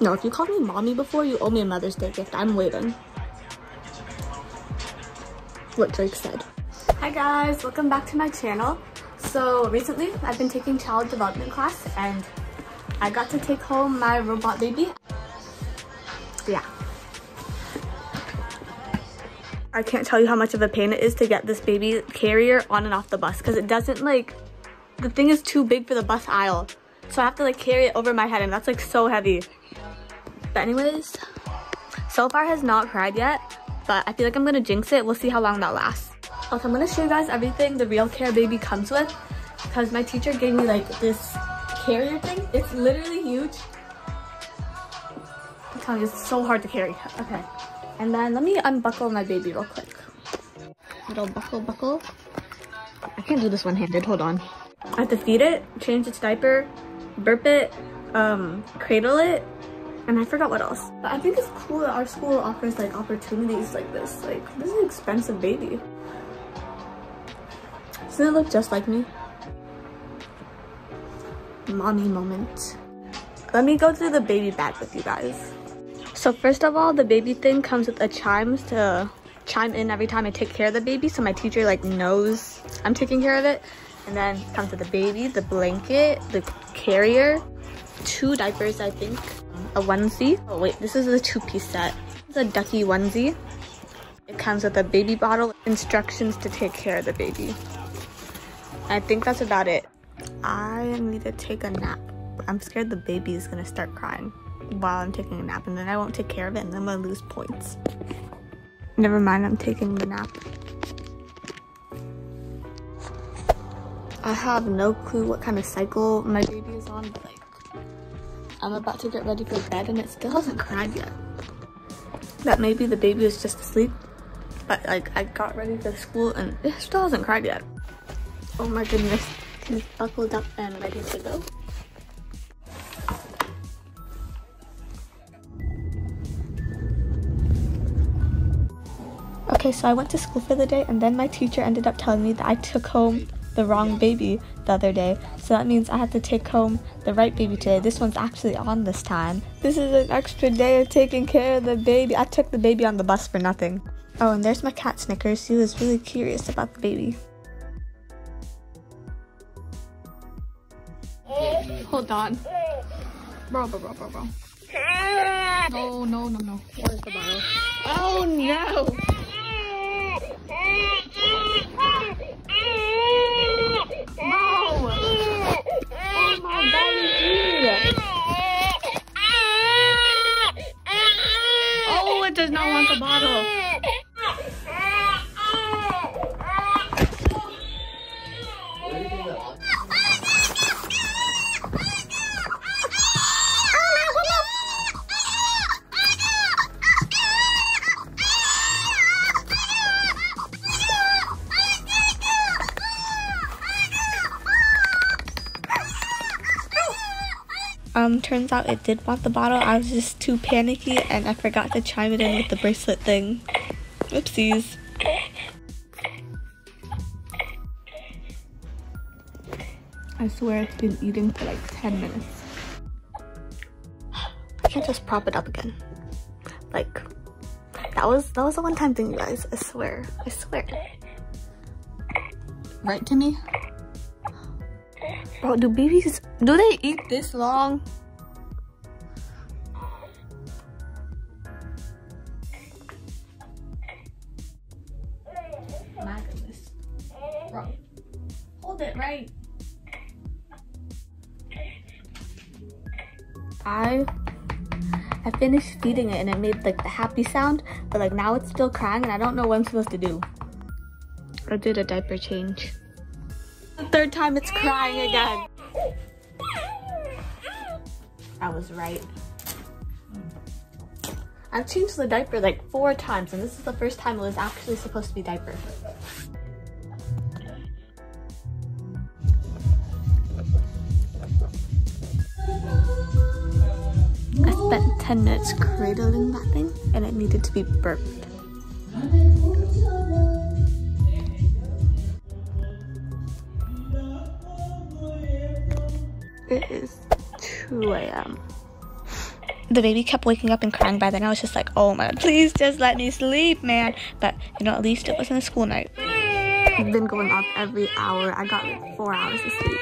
No, if you called me mommy before, you owe me a Mother's Day gift. I'm waiting. What Drake said. Hi guys, welcome back to my channel. So recently, I've been taking child development class and I got to take home my robot baby. Yeah. I can't tell you how much of a pain it is to get this baby carrier on and off the bus because it doesn't like, the thing is too big for the bus aisle. So I have to like carry it over my head and that's like so heavy. But anyways, so far has not cried yet, but I feel like I'm gonna jinx it. We'll see how long that lasts. Okay, I'm gonna show you guys everything the Real Care Baby comes with because my teacher gave me like this carrier thing. It's literally huge. I'm telling you, it's so hard to carry. Okay. And then let me unbuckle my baby real quick. Little buckle buckle. I can't do this one-handed, hold on. I have to feed it, change its diaper, burp it, um, cradle it, and I forgot what else. But I think it's cool that our school offers like opportunities like this. Like, this is an expensive baby. Doesn't it look just like me? Mommy moment. Let me go through the baby bag with you guys. So first of all, the baby thing comes with a chimes to chime in every time I take care of the baby. So my teacher like knows I'm taking care of it. And then comes with the baby, the blanket, the carrier, two diapers, I think, a onesie. Oh wait, this is a two-piece set. It's a ducky onesie. It comes with a baby bottle, instructions to take care of the baby. I think that's about it. I need to take a nap. I'm scared the baby is gonna start crying while I'm taking a nap and then I won't take care of it and then I'm gonna lose points. Never mind, I'm taking the nap. I have no clue what kind of cycle my baby is on, but like, I'm about to get ready for bed and it still hasn't cried yet. That maybe the baby is just asleep, but like, I got ready for school and it still hasn't cried yet. Oh my goodness, he's buckled up and ready to go. Okay, so I went to school for the day and then my teacher ended up telling me that I took home the wrong baby the other day. So that means I had to take home the right baby today. This one's actually on this time. This is an extra day of taking care of the baby. I took the baby on the bus for nothing. Oh, and there's my cat Snickers. He was really curious about the baby. Hold on. Bro, bro, bro, bro, bro. No, no, no, no. Where's the bottle? Oh, no. Oh, does not want the bottle. Um, turns out it did want the bottle. I was just too panicky and I forgot to chime it in with the bracelet thing. Oopsies. I swear it's been eating for like 10 minutes. I can't just prop it up again. Like, that was that was a one-time thing, you guys. I swear. I swear. Right, Timmy? Bro, do babies, do they eat this long? Hold it right. I I finished feeding it and it made like the happy sound, but like now it's still crying and I don't know what I'm supposed to do. I did a diaper change. Third time it's crying again. I was right. I've changed the diaper like four times and this is the first time it was actually supposed to be diaper. I spent 10 minutes cradling that thing and it needed to be burped. It is 2 a.m. the baby kept waking up and crying by then. I was just like oh my god please just let me sleep man. But you know at least it wasn't a school night. I've been going off every hour. I got like four hours of sleep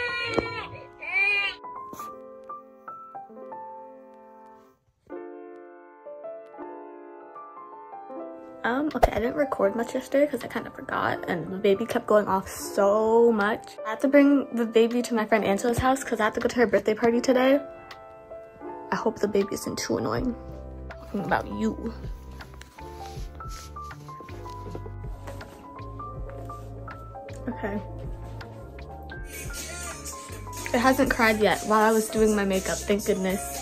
okay, I didn't record much yesterday because I kind of forgot and the baby kept going off so much. I had to bring the baby to my friend Angela's house because I have to go to her birthday party today. I hope the baby isn't too annoying. Talking about you. Okay. It hasn't cried yet while I was doing my makeup, thank goodness.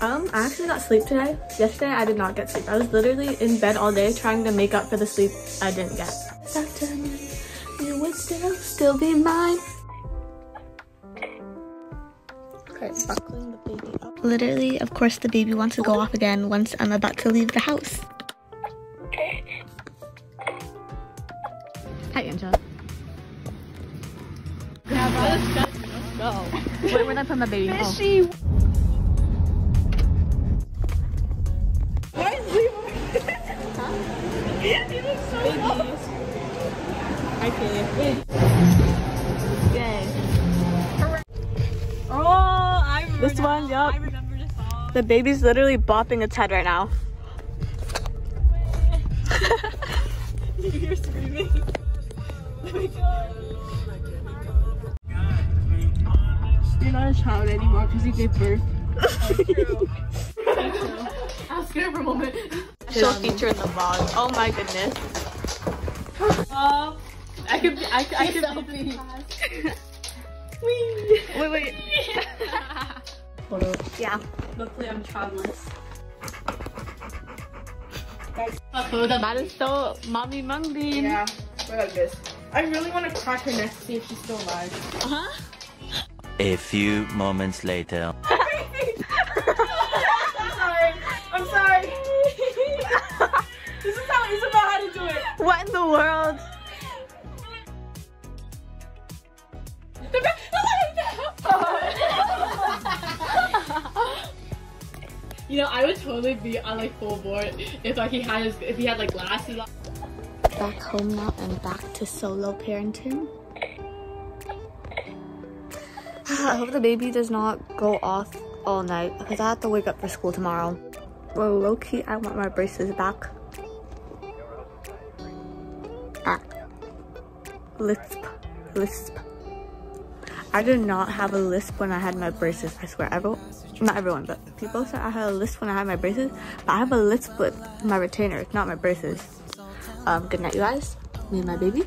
Um, I actually got sleep today. Yesterday, I did not get sleep. I was literally in bed all day trying to make up for the sleep I didn't get. You would still, still be mine. Okay, buckling the baby up. Literally, of course, the baby wants to go off again once I'm about to leave the house. Hi, Angela. Yeah, let's go. Wait, where'd I put my baby? Fishy. Oh. I feel you. Oh, I remember This one, yep. I remember this song. The baby's literally bopping its head right now. You're screaming. You're not a child anymore because you gave birth. I was scared for a moment. She'll feature in the vlog. Oh my goodness. Uh, I could be, I, I could be. wait, wait. yeah. Luckily, I'm childless. That is so mommy mungbean. Yeah, look at this. I really want to crack her neck to see if she's still alive. Uh-huh. A few moments later. be on like full board if like he had his, if he had like glasses on. Back home now and back to solo parenting. I hope the baby does not go off all night because I have to wake up for school tomorrow. Well, low-key, I want my braces back. Ah. lisp, lisp. I did not have a lisp when I had my braces, I swear. Everyone, not everyone, but people said I had a lisp when I had my braces, but I have a lisp with my retainers, not my braces. Um, good night, you guys. Me and my baby.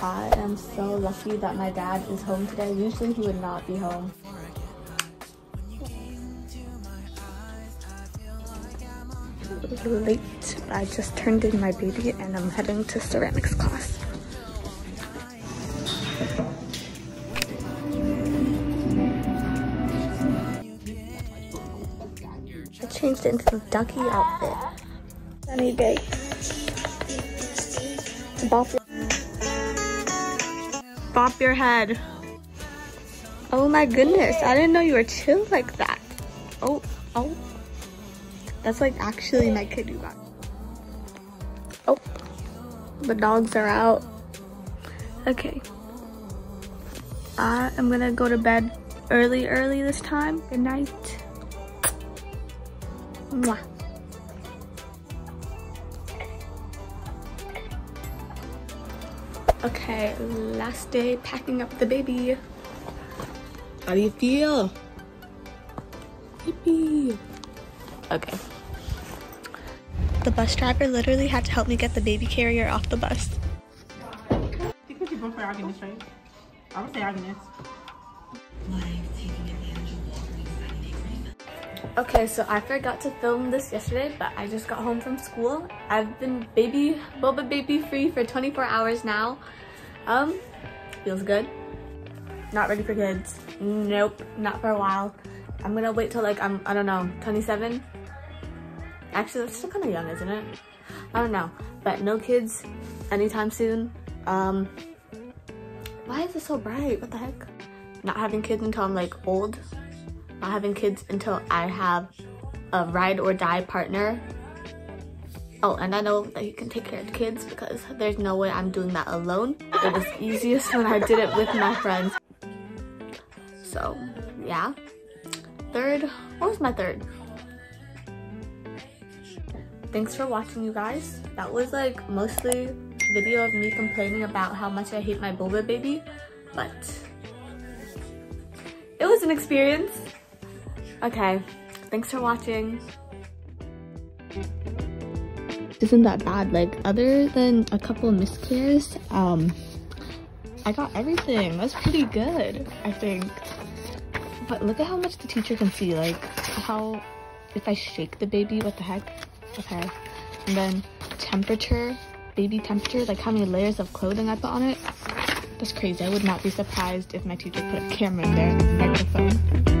I am so lucky that my dad is home today. Usually he would not be home. late. I just turned in my baby and I'm heading to ceramics class. Into the ducky outfit. Sunny day. Bop your, Bop your head. Oh my goodness, I didn't know you were chill like that. Oh, oh. That's like actually my kid you got. Oh, the dogs are out. Okay. I am gonna go to bed early, early this time. Good night. Mwah. Okay, last day packing up the baby. How do you feel? Yippee. Okay. The bus driver literally had to help me get the baby carrier off the bus. I Okay, so I forgot to film this yesterday, but I just got home from school. I've been baby, boba baby free for 24 hours now. Um, feels good. Not ready for kids. Nope, not for a while. I'm gonna wait till like I'm, I don't know, 27, Actually, that's still kind of young, isn't it? I don't know. But no kids anytime soon. Um, why is it so bright? What the heck? Not having kids until I'm like old. Not having kids until I have a ride or die partner. Oh, and I know that he can take care of the kids because there's no way I'm doing that alone. It was easiest when I did it with my friends. So, yeah. Third, what was my third? Thanks for watching, you guys. That was like mostly video of me complaining about how much I hate my boba baby, but it was an experience. Okay, thanks for watching. Isn't that bad? Like, other than a couple miscarriages, um, I got everything. That's pretty good, I think. But look at how much the teacher can see. Like, how, if I shake the baby, what the heck? Okay. And then temperature, baby temperature, like how many layers of clothing I put on it. That's crazy. I would not be surprised if my teacher put a camera in there, microphone.